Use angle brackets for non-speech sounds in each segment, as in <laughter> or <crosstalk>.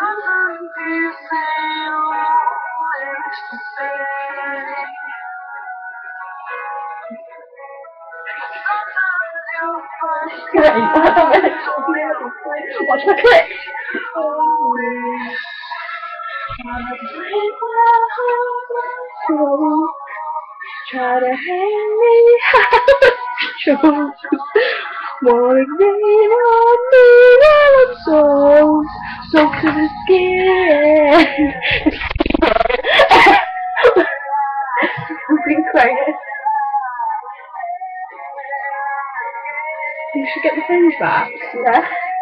Sometimes you say always <laughs> Watch my click. Try to hang me <laughs> out. Wanna rain on me while I'm so, so the <laughs> skin. I'm being quiet. You should get the things back. Yeah.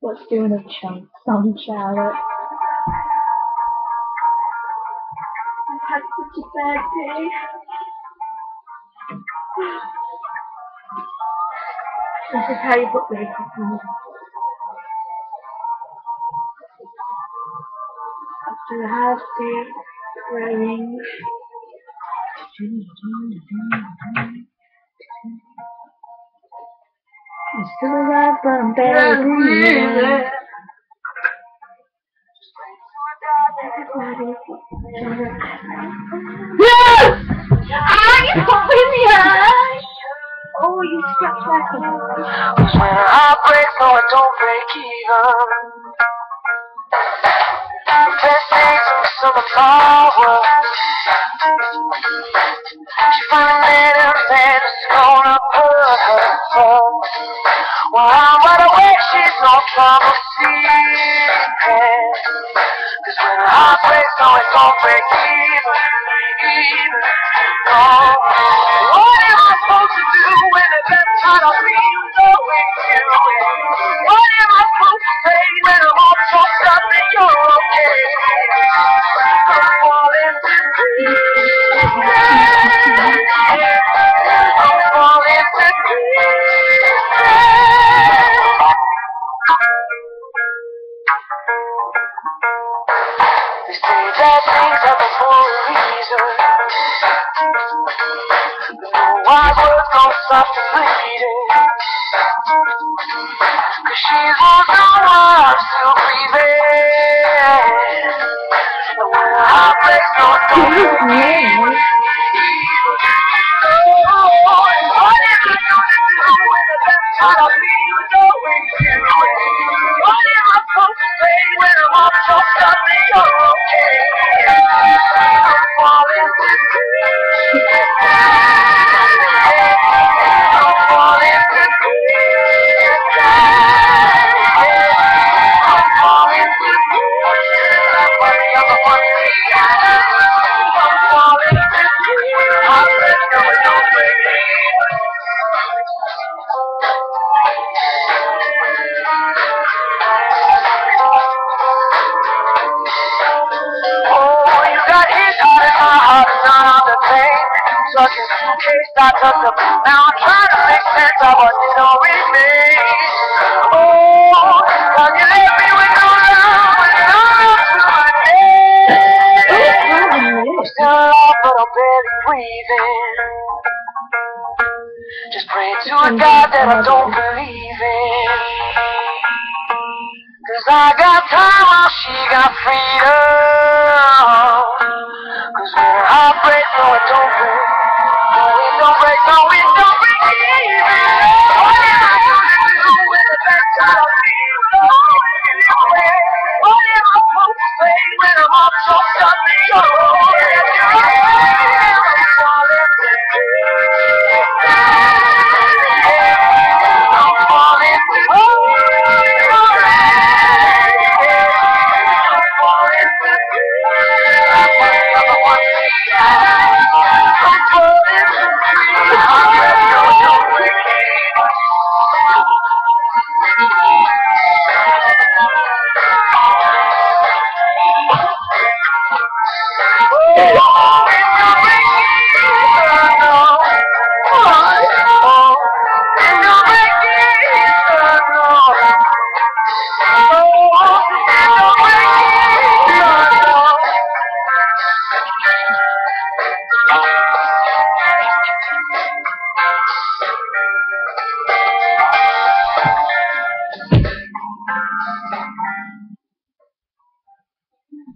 What's doing a chunk on Charlotte? I've had such a bad day. This is how you put makeup on. After a half day, rain. Still I'm barely breathing. Yes! Ah, you put me in! Oh, you my eye. Cause when I break, no, I don't break even. Of the summer flower. She met a man who's gonna put her trouble sleeping. Cause when the heart so no, it don't break even, even. No. What am I supposed to do when the left trying to things happen for a reason. No wise words don't stop the bleeding. Cause she's lost no I'm still breathing. And when her heart <laughs> breaks, I up. Now I'm trying to make sense of what remains. Oh, you me with no love no love to my name. Still alive, but I'm barely breathing. Just pray to a God that I don't believe in. Cause I got time while she got freedom. Cause when her heart no it don't break.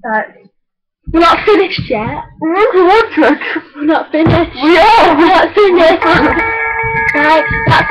Right. We're not finished yet. We're not finished. We are. We're not finished. right, that's